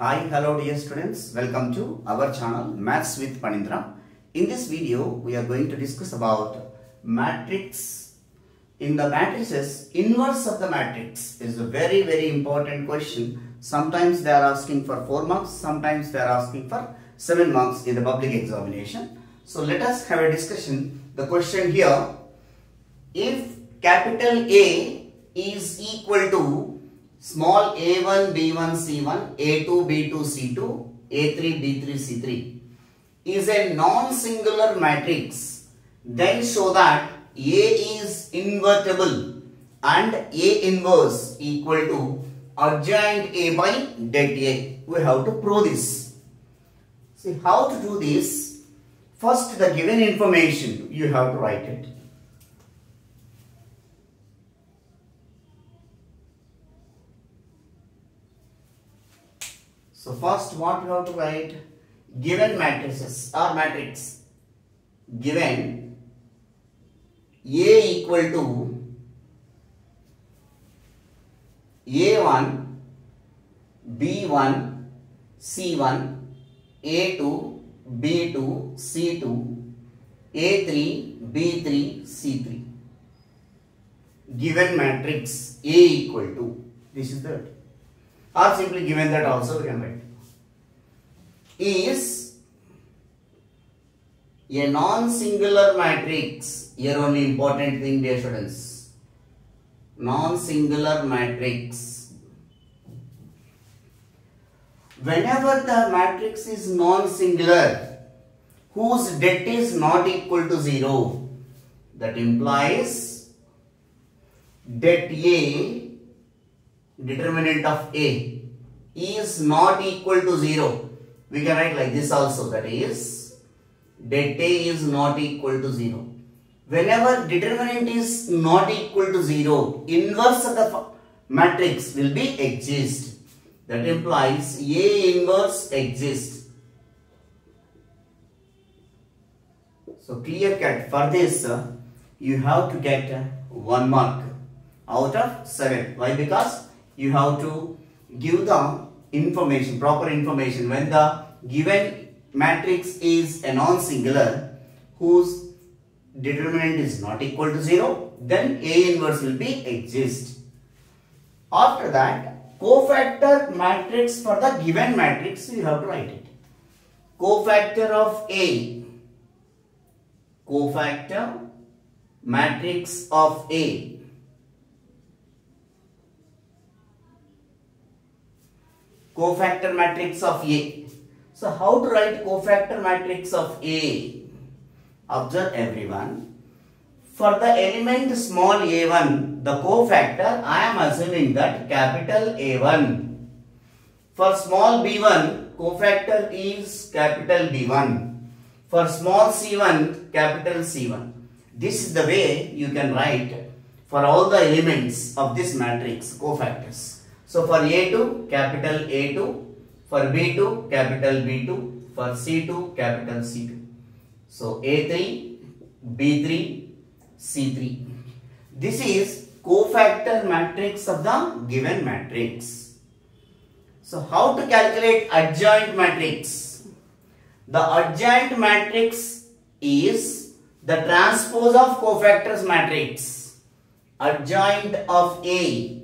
Hi, hello dear students. Welcome to our channel Maths with Phaneendra. In this video, we are going to discuss about matrix. In the matrices, inverse of the matrix is a very very important question. Sometimes they are asking for 4 marks, sometimes they are asking for 7 marks in the public examination. So let us have a discussion. The question here, if capital A is equal to small a1, b1, c1, a2, b2, c2, a3, b3, c3 is a non-singular matrix, then show that A is invertible and A inverse equal to adjoint A by det A. We have to prove this. See how to do this? First the given information you have to write it. So first what you have to write? Given matrices or matrix. Given A equal to A1, B1, C1, A2, B2, C2, A3, B3, C3. Given matrix A equal to, this is that or simply given that also we can write. Is a non-singular matrix here only important thing dear students. Non-singular matrix. Whenever the matrix is non-singular whose det is not equal to 0 that implies det A determinant of A is not equal to 0. We can write like this also that is det A is not equal to 0. Whenever determinant is not equal to 0, inverse of the matrix will be exist. That implies A inverse exists. So clear cut for this uh, you have to get uh, 1 mark out of 7. Why? Because you have to give the information, proper information. When the given matrix is a non-singular whose determinant is not equal to 0, then A inverse will be exist. After that, cofactor matrix for the given matrix, you have to write it. Cofactor of A, cofactor matrix of A cofactor matrix of A. So how to write cofactor matrix of A? Observe everyone. For the element small a1, the cofactor, I am assuming that capital A1. For small b1, cofactor is capital B1. For small c1, capital C1. This is the way you can write for all the elements of this matrix, cofactors. So for A2, capital A2. For B2, capital B2. For C2, capital C2. So A3, B3, C3. This is cofactor matrix of the given matrix. So how to calculate adjoint matrix? The adjoint matrix is the transpose of cofactors matrix. Adjoint of A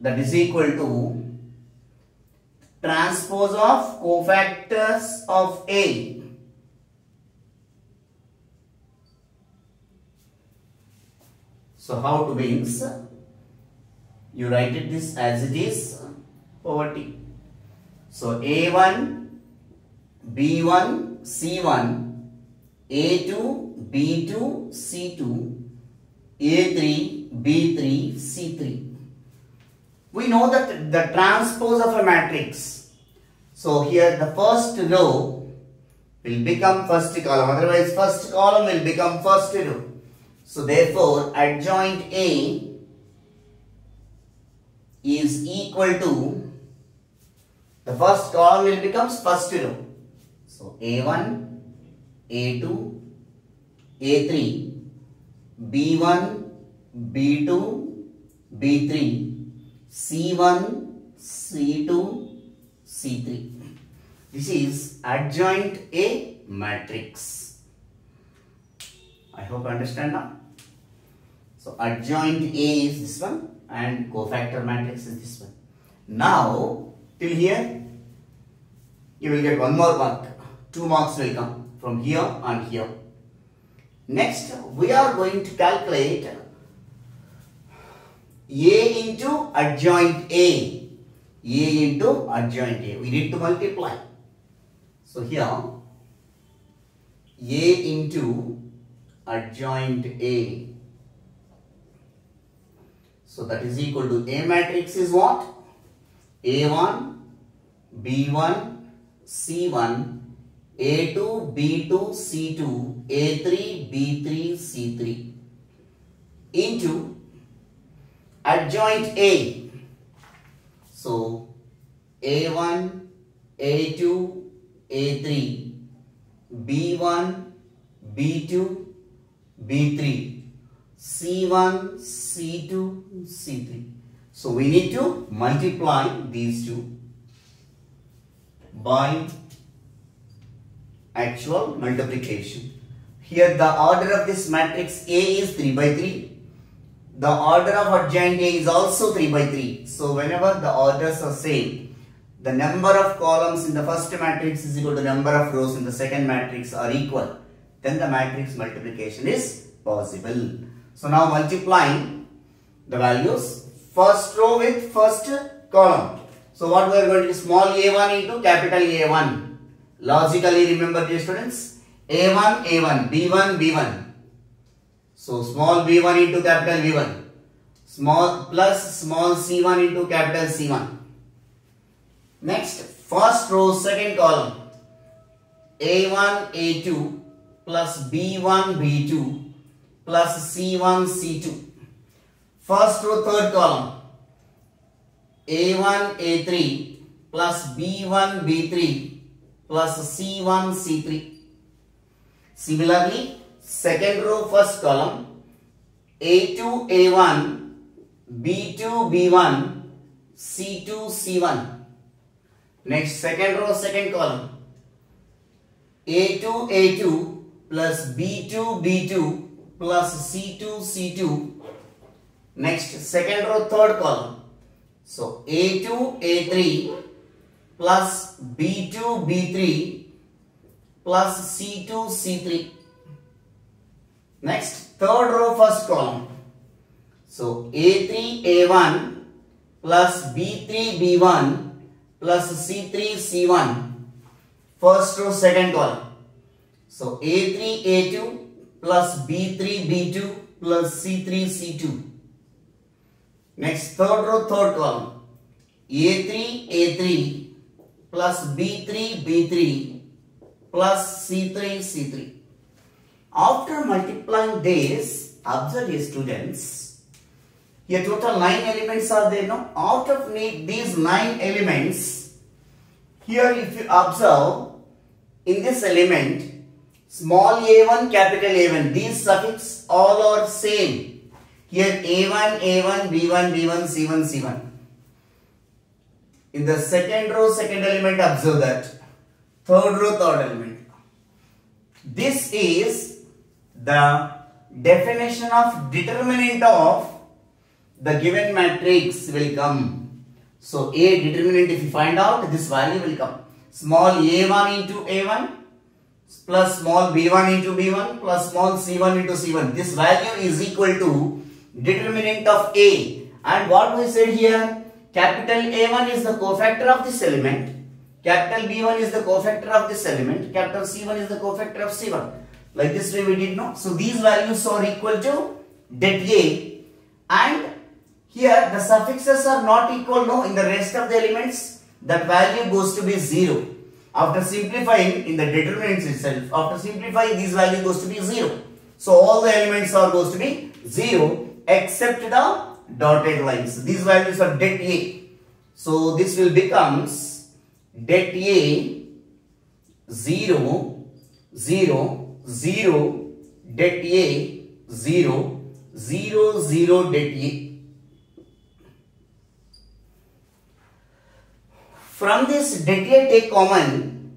that is equal to transpose of cofactors of A. So how to means you write it this as it is over T. So A1, B1, C1, A2, B2, C2, A3, B3, C3 we know that the transpose of a matrix. So here the first row will become first column. Otherwise first column will become first row. So therefore adjoint A is equal to the first column will become first row. So A1, A2, A3, B1, B2, B3, C1, C2, C3. This is adjoint A matrix. I hope you understand now. So adjoint A is this one and cofactor matrix is this one. Now till here you will get one more mark. Two marks will come from here and here. Next we are going to calculate A into adjoint A. A into adjoint A. We need to multiply. So here A into adjoint A. So that is equal to A matrix is what? A1, B1, C1, A2, B2, C2, A3, B3, C3 into adjoint A. So A1, A2, A3, B1, B2, B3, C1, C2, C3. So we need to multiply these two by actual multiplication. Here the order of this matrix A is 3 by 3. The order of adjoint A is also 3 by 3. So whenever the orders are same, the number of columns in the first matrix is equal to the number of rows in the second matrix are equal. Then the matrix multiplication is possible. So now multiplying the values first row with first column. So what we are going to do small a1 into capital A1. Logically remember dear students. A1, A1, B1, B1. So small b1 into capital B1. Small plus small c1 into capital C1. Next first row second column. A1, A2 plus B1, B2 plus C1, C2. First row third column A1 A3 plus B1 B3 plus C1 C3. Similarly, second row first column A2 A1 B2 B1 C2 C1. Next second row second column A2 A2 plus B2 B2 plus C2 C2 Next, second row, third column. So, A2, A3 plus B2, B3 plus C2, C3. Next, third row, first column. So, A3, A1 plus B3, B1 plus C3, C1. First row, second column. So, A3, A2 plus B3, B2 plus C3, C2. Next, third row, third column. A3, A3 plus B3, B3 plus C3, C3. After multiplying this, observe your students. Here total 9 elements are there now. Out of these 9 elements, here if you observe, in this element, small a1, capital A1, these suffix all are same. Here A1, A1, B1, B1, C1, C1. In the second row, second element, observe that. Third row, third element. This is the definition of determinant of the given matrix will come. So, A determinant if you find out, this value will come. Small a1 into a1 plus small b1 into b1 plus small c1 into c1. This value is equal to determinant of A. And what we said here, capital A1 is the cofactor of this element, capital B1 is the cofactor of this element, capital C1 is the cofactor of C1. Like this way we did know. So these values are equal to det A and here the suffixes are not equal no in the rest of the elements that value goes to be 0. After simplifying in the determinants itself, after simplifying this value goes to be 0. So all the elements are goes to be 0 except the dotted lines. These values are det A. So this will becomes det A 0, 0, 0, det A 0, 0, 0, det A. From this det A take common,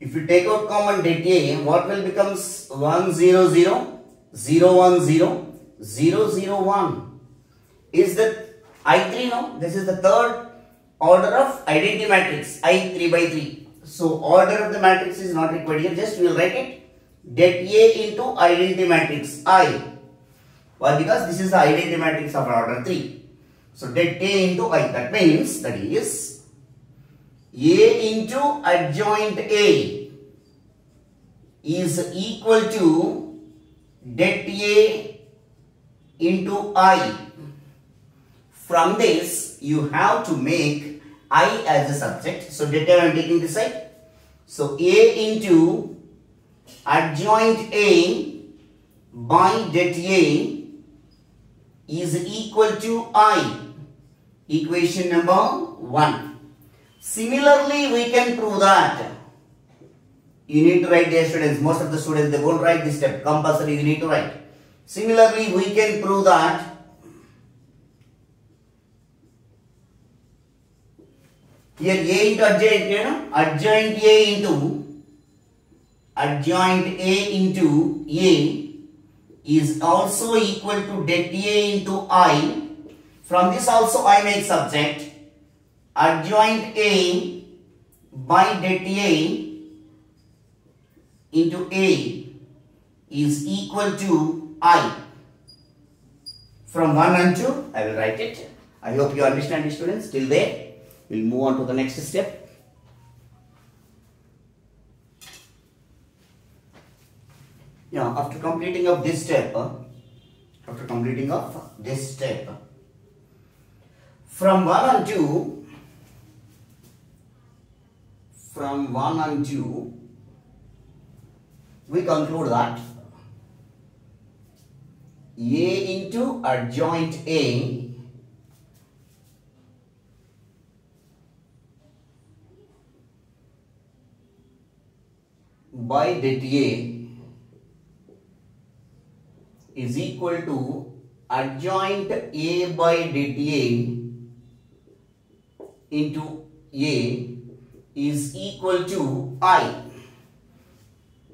if you take out common det A, what will becomes 1, 0, 0, 0, 1, 0, 0, 0, 1. Is the I3 no? This is the third order of identity matrix, I 3 by 3. So order of the matrix is not required here, just we will write it det A into identity matrix I. Why? Because this is the identity matrix of order 3. So det A into I. That means that is A into adjoint A is equal to det A into I. From this you have to make I as a subject. So det A I am taking this side. So A into adjoint A by det A is equal to I. Equation number 1. Similarly, we can prove that. You need to write dear students. Most of the students, they won't write this step. Compulsory, you need to write. Similarly, we can prove that here A into adjoint, you know, adjoint A into adjoint A into A is also equal to det A into I. From this also I make subject adjoint A by det A into A is equal to I. From 1 and 2, I will write it. I hope you understand students. Till there, we'll move on to the next step. Yeah, after completing of this step, uh, after completing of this step, from 1 and 2, from 1 and 2, we conclude that A into adjoint A by det A is equal to adjoint A by det A into A is equal to I.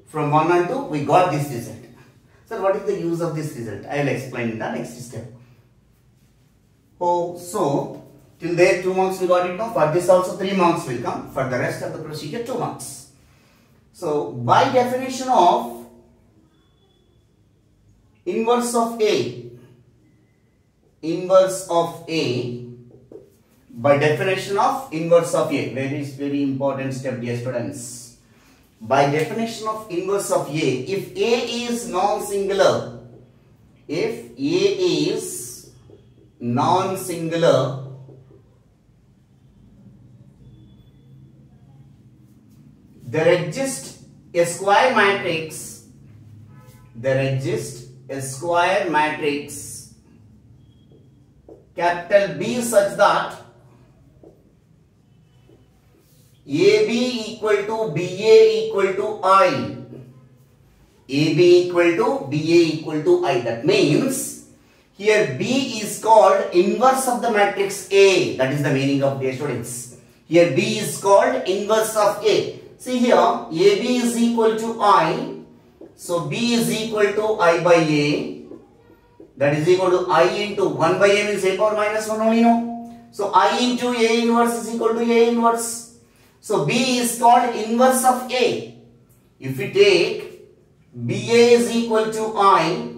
From 1 and 2, we got this result. So, what is the use of this result? I will explain in the next step. Oh, so, till there 2 marks we got it now. For this also 3 marks will come. For the rest of the procedure 2 marks. So, by definition of inverse of A, inverse of A, by definition of inverse of A, very, very important step dear students. By definition of inverse of A, if A is non-singular, if A is non-singular, there exists a square matrix, there exists a square matrix capital B such that AB equal to BA equal to I. AB equal to BA equal to I. That means here B is called inverse of the matrix A. That is the meaning of dear students. Here B is called inverse of A. See here AB is equal to I. So B is equal to I by A. That is equal to I into 1 by A means A power minus 1 only no. So I into A inverse is equal to A inverse. So B is called inverse of A. If we take BA is equal to I,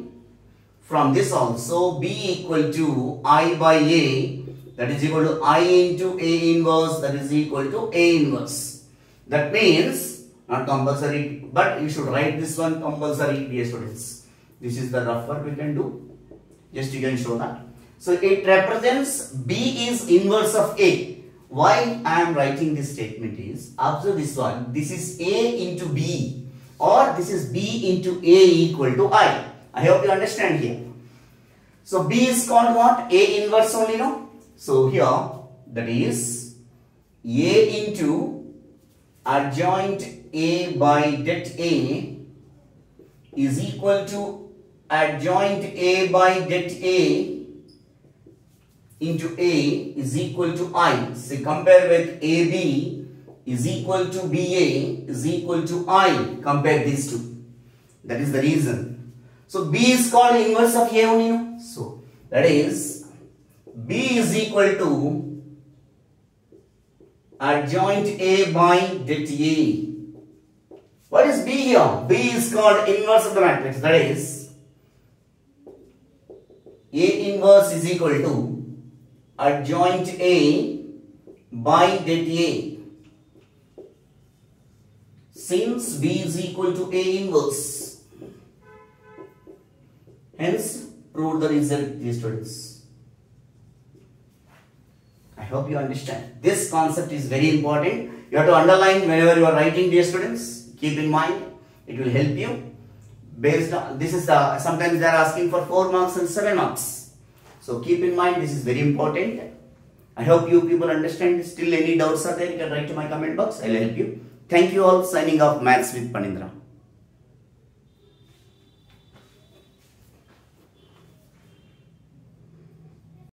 from this also B equal to I by A, that is equal to I into A inverse, that is equal to A inverse. That means, not compulsory, but you should write this one compulsory, dear students. This is the rough work we can do. Just you can show that. So it represents B is inverse of A. Why I am writing this statement is, observe this one, this is A into B or this is B into A equal to I. I hope you understand here. So B is called what? A inverse only no? So here that is A into adjoint A by det A is equal to adjoint A by det A into A is equal to I. See, compare with AB is equal to BA is equal to I. Compare these two. That is the reason. So, B is called inverse of A only. No? So, that is B is equal to adjoint A by det A. What is B here? B is called inverse of the matrix. That is A inverse is equal to adjoint A by det A. Since B is equal to A inverse, hence prove the result, dear students. Hope you understand. This concept is very important. You have to underline whenever you are writing, dear students. Keep in mind, it will help you. Based on this is the sometimes they are asking for four marks and seven marks. So keep in mind this is very important. I hope you people understand. Still any doubts are there, you can write to my comment box. I'll help you. Thank you all. Signing off. Maths with Phaneendra.